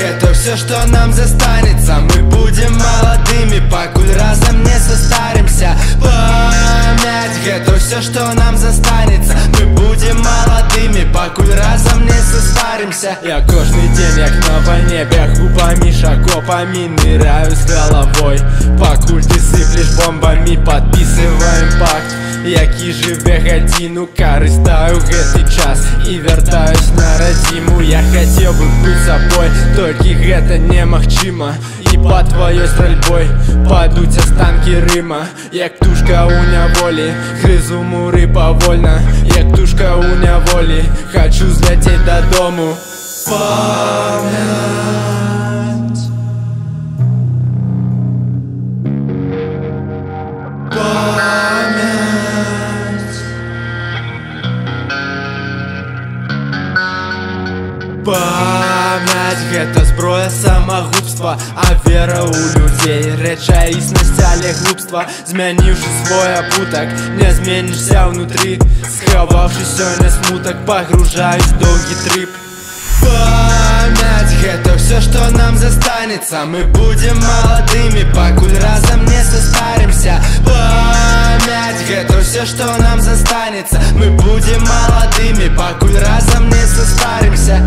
это все, что нам застанется Мы будем молодыми, покуль разом не состаримся Память это все, что нам застанется Мы будем молодыми, покуль разом не состаримся Я кожний день, як на войне Бягу по шагопами Ныряю с головой Покуль ты сыплешь бомбами Подписываем пакт Які живе гадзіну карыстаю гэты час і вяртаюсь на радзіму Я хацеў бы быць сабой толькі гэта немагчыма і па тваёй стральбой падуць астанкі рыма як птушка ў няволі грызу муры павольна як птушка ў няволі хочу зляцець дадому Память Память Память гэта зброя самагубства А вера ў людзей рэчаіснасць але глупства Змяніўшы свой абутак не зменішся ўнутры Схаваўшы сёння смутак пагружаюсь доўгі трып Память гэта все, что нам застанется Мы будем молодыми, покуль разом не состаримся Память гэта все, что нам застанется Мы будем молодыми, покуль разом не состаримся